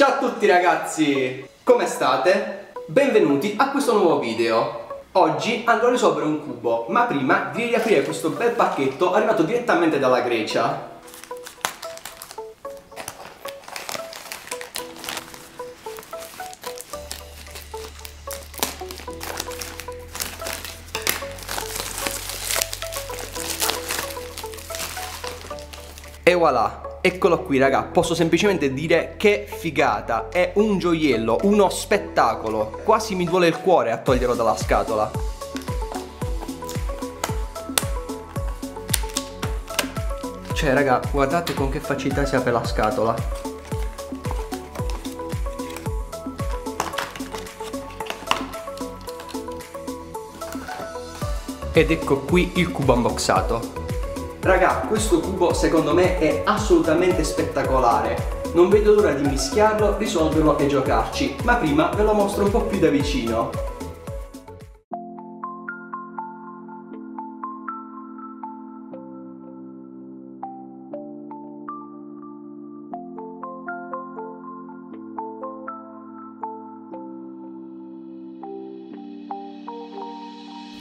Ciao a tutti ragazzi, come state? Benvenuti a questo nuovo video. Oggi andrò a risolvere un cubo, ma prima di aprire questo bel pacchetto arrivato direttamente dalla Grecia. E voilà, Eccolo qui raga, posso semplicemente dire che figata, è un gioiello, uno spettacolo, quasi mi duole il cuore a toglierlo dalla scatola. Cioè raga, guardate con che facilità si apre la scatola. Ed ecco qui il cubo unboxato. Raga, questo cubo secondo me è assolutamente spettacolare. Non vedo l'ora di mischiarlo, risolverlo e giocarci, ma prima ve lo mostro un po' più da vicino.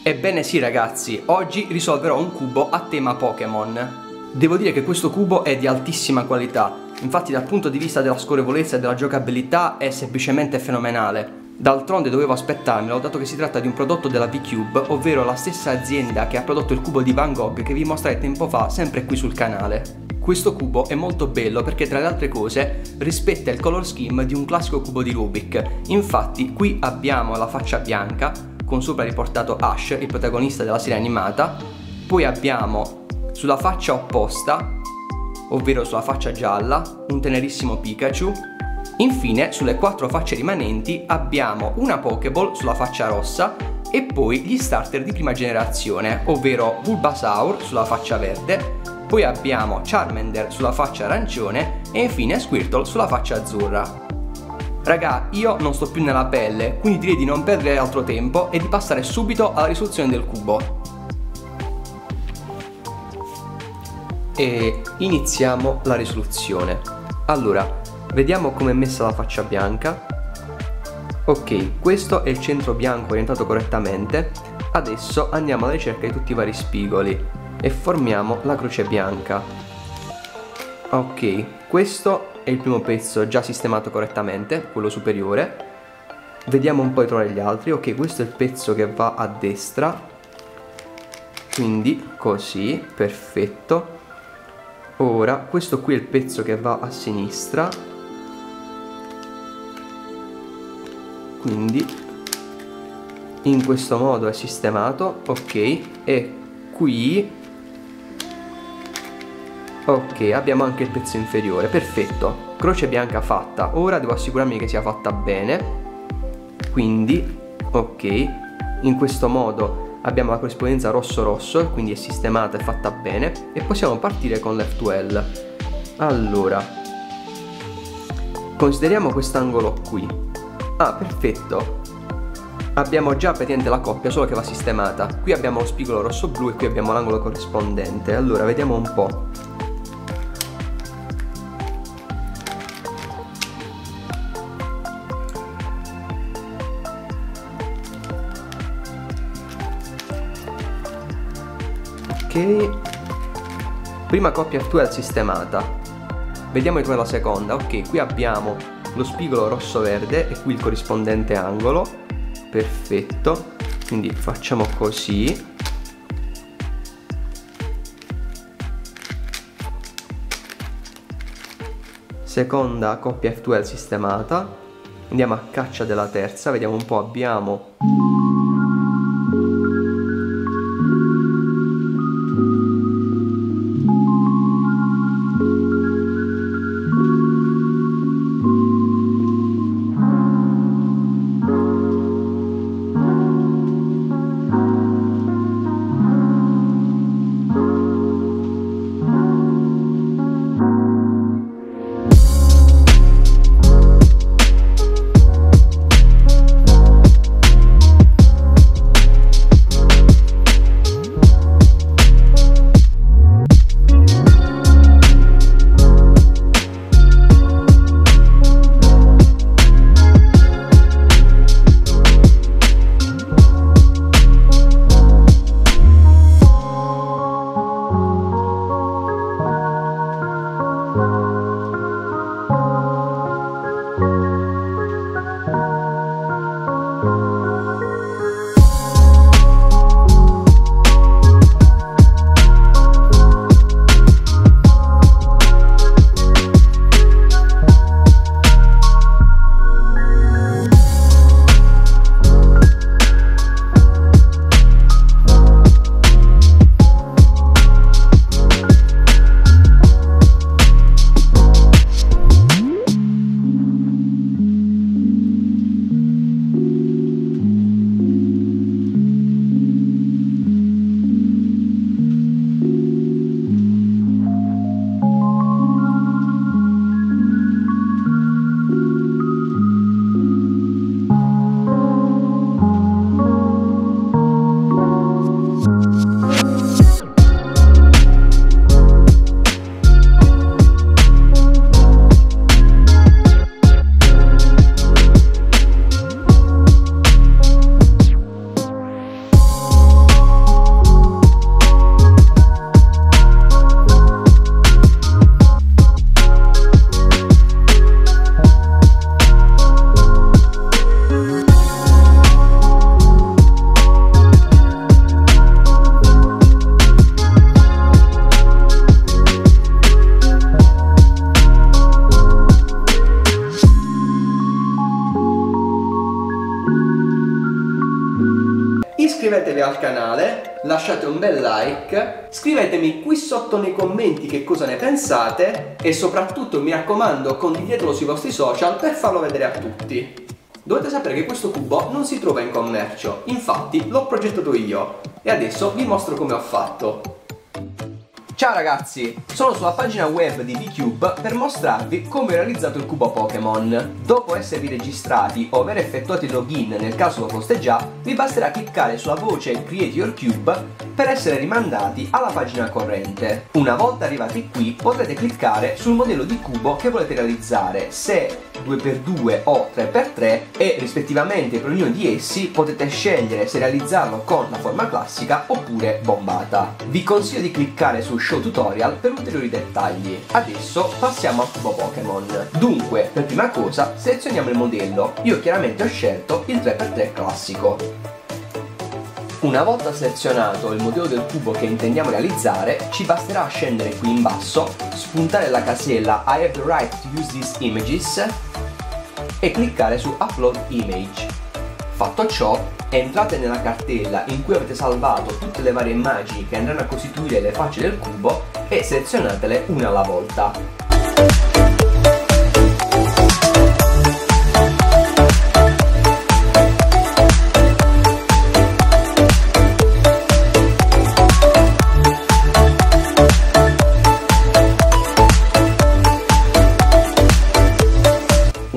Ebbene sì ragazzi, oggi risolverò un cubo a tema Pokémon. Devo dire che questo cubo è di altissima qualità, infatti dal punto di vista della scorrevolezza e della giocabilità è semplicemente fenomenale. D'altronde dovevo aspettarmelo dato che si tratta di un prodotto della V-Cube, ovvero la stessa azienda che ha prodotto il cubo di Van Gogh che vi mostrai tempo fa sempre qui sul canale. Questo cubo è molto bello perché tra le altre cose rispetta il color scheme di un classico cubo di Rubik. Infatti qui abbiamo la faccia bianca con sopra riportato Ash, il protagonista della serie animata. Poi abbiamo sulla faccia opposta, ovvero sulla faccia gialla, un tenerissimo Pikachu. Infine, sulle quattro facce rimanenti abbiamo una Pokéball sulla faccia rossa e poi gli starter di prima generazione, ovvero Bulbasaur sulla faccia verde, poi abbiamo Charmander sulla faccia arancione e infine Squirtle sulla faccia azzurra. Raga, io non sto più nella pelle, quindi direi di non perdere altro tempo e di passare subito alla risoluzione del cubo. E iniziamo la risoluzione. Allora, vediamo come è messa la faccia bianca. Ok, questo è il centro bianco orientato correttamente. Adesso andiamo alla ricerca di tutti i vari spigoli e formiamo la croce bianca. Ok, questo è il primo pezzo già sistemato correttamente, quello superiore. Vediamo un po' di trovare gli altri. Ok, questo è il pezzo che va a destra. Quindi così, perfetto. Ora, questo qui è il pezzo che va a sinistra. Quindi in questo modo è sistemato, ok. E qui Ok, abbiamo anche il pezzo inferiore, perfetto. Croce bianca fatta. Ora devo assicurarmi che sia fatta bene. Quindi, ok, in questo modo abbiamo la corrispondenza rosso-rosso, quindi è sistemata e fatta bene. E possiamo partire con l'F2L. Allora, consideriamo quest'angolo qui. Ah, perfetto. Abbiamo già praticamente la coppia, solo che va sistemata. Qui abbiamo lo spigolo rosso-blu e qui abbiamo l'angolo corrispondente. Allora, vediamo un po'. Prima coppia actual sistemata. Vediamo di trovare la seconda. Ok qui abbiamo lo spigolo rosso verde e qui il corrispondente angolo. Perfetto. Quindi facciamo così. Seconda coppia F2L sistemata. Andiamo a caccia della terza. Vediamo un po' abbiamo al canale, lasciate un bel like, scrivetemi qui sotto nei commenti che cosa ne pensate e soprattutto mi raccomando condividetelo sui vostri social per farlo vedere a tutti. Dovete sapere che questo cubo non si trova in commercio, infatti l'ho progettato io e adesso vi mostro come ho fatto. Ciao ragazzi, sono sulla pagina web di VCube per mostrarvi come ho realizzato il cubo Pokémon. Dopo esservi registrati o aver effettuato il login nel caso lo foste già, vi basterà cliccare sulla voce Create Your Cube per essere rimandati alla pagina corrente. Una volta arrivati qui potrete cliccare sul modello di cubo che volete realizzare, se 2x2 o 3x3 e rispettivamente per ognuno di essi potete scegliere se realizzarlo con la forma classica oppure bombata. Vi consiglio di cliccare su Show Tutorial per ulteriori dettagli. Adesso passiamo al cubo Pokémon. Dunque, per prima cosa selezioniamo il modello. Io chiaramente ho scelto il 3x3 classico. Una volta selezionato il modello del cubo che intendiamo realizzare, ci basterà scendere qui in basso, spuntare la casella I have the right to use these images e cliccare su Upload Image. Fatto ciò, entrate nella cartella in cui avete salvato tutte le varie immagini che andranno a costituire le facce del cubo e selezionatele una alla volta.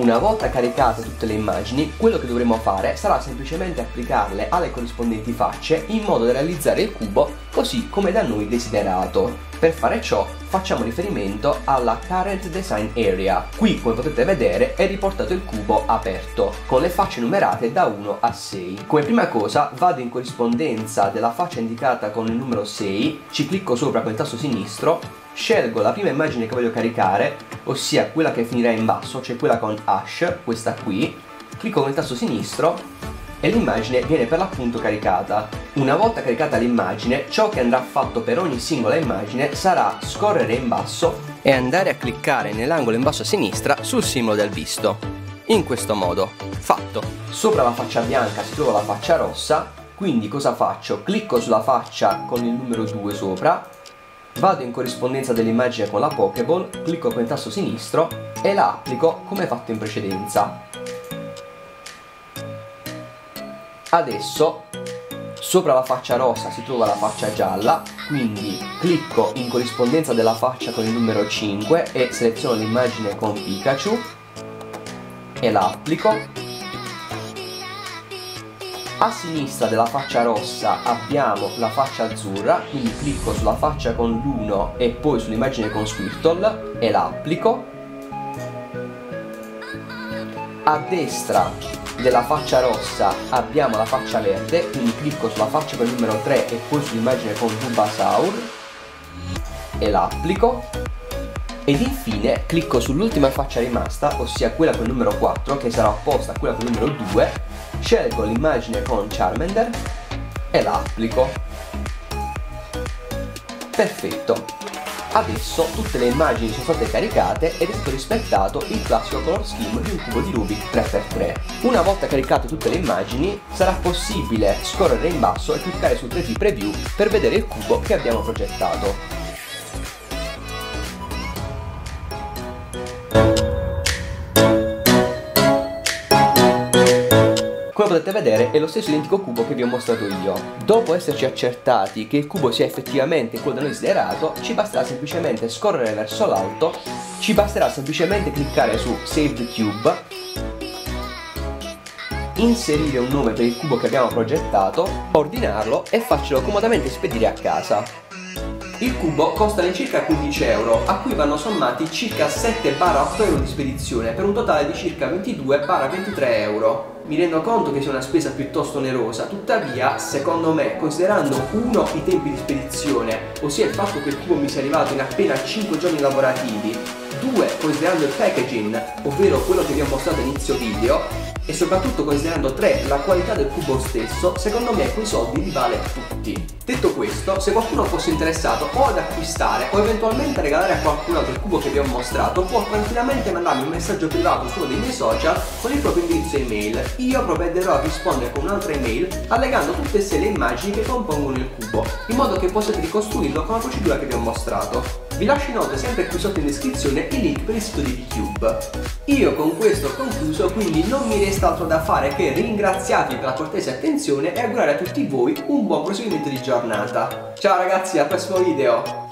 Una volta caricate tutte le immagini, quello che dovremo fare sarà semplicemente applicarle alle corrispondenti facce in modo da realizzare il cubo così come da noi desiderato. Per fare ciò facciamo riferimento alla Current Design Area. Qui come potete vedere è riportato il cubo aperto con le facce numerate da 1 a 6. Come prima cosa vado in corrispondenza della faccia indicata con il numero 6, ci clicco sopra con il tasto sinistro scelgo la prima immagine che voglio caricare, ossia quella che finirà in basso, cioè quella con hash, questa qui, clicco con il tasto sinistro e l'immagine viene per l'appunto caricata. Una volta caricata l'immagine, ciò che andrà fatto per ogni singola immagine sarà scorrere in basso e andare a cliccare nell'angolo in basso a sinistra sul simbolo del visto. In questo modo. Fatto. Sopra la faccia bianca si trova la faccia rossa, quindi cosa faccio? Clicco sulla faccia con il numero 2 sopra Vado in corrispondenza dell'immagine con la Pokéball, clicco con il tasto sinistro e la applico come fatto in precedenza. Adesso sopra la faccia rossa si trova la faccia gialla, quindi clicco in corrispondenza della faccia con il numero 5 e seleziono l'immagine con Pikachu e la applico a sinistra della faccia rossa abbiamo la faccia azzurra, quindi clicco sulla faccia con l'1 e poi sull'immagine con Squirtle e la applico. A destra della faccia rossa abbiamo la faccia verde, quindi clicco sulla faccia con il numero 3 e poi sull'immagine con Bulbasaur e la applico. Ed infine clicco sull'ultima faccia rimasta, ossia quella con il numero 4, che sarà opposta a quella con il numero 2, scelgo l'immagine con Charmander e la applico. Perfetto. Adesso tutte le immagini sono state caricate ed è stato rispettato il classico color scheme di un cubo di Rubik 3x3. Una volta caricate tutte le immagini sarà possibile scorrere in basso e cliccare su 3D Preview per vedere il cubo che abbiamo progettato. Come potete vedere è lo stesso identico cubo che vi ho mostrato io. Dopo esserci accertati che il cubo sia effettivamente quello da noi desiderato, ci basterà semplicemente scorrere verso l'alto, ci basterà semplicemente cliccare su Save the Cube, inserire un nome per il cubo che abbiamo progettato, ordinarlo e farcelo comodamente spedire a casa. Il cubo costa all'incirca 15 euro, a cui vanno sommati circa 7-8 euro di spedizione, per un totale di circa 22-23 euro. Mi rendo conto che sia una spesa piuttosto onerosa, tuttavia, secondo me, considerando uno i tempi di spedizione, ossia il fatto che il cubo mi sia arrivato in appena 5 giorni lavorativi, due considerando il packaging, ovvero quello che vi ho mostrato inizio video, e soprattutto considerando 3 la qualità del cubo stesso, secondo me quei soldi li vale tutti. Detto questo, se qualcuno fosse interessato o ad acquistare o eventualmente a regalare a qualcun altro il cubo che vi ho mostrato, può tranquillamente mandarmi un messaggio privato su uno dei miei social con il proprio indirizzo email. Io provvederò a rispondere con un'altra email allegando tutte e sei le immagini che compongono il cubo, in modo che possiate ricostruirlo con la procedura che vi ho mostrato. Vi lascio inoltre sempre qui sotto in descrizione il link per il sito di VCube. Io con questo ho concluso, quindi non mi resta altro da fare che ringraziarvi per la cortese attenzione e augurare a tutti voi un buon proseguimento di giornata. Ciao ragazzi, al prossimo video!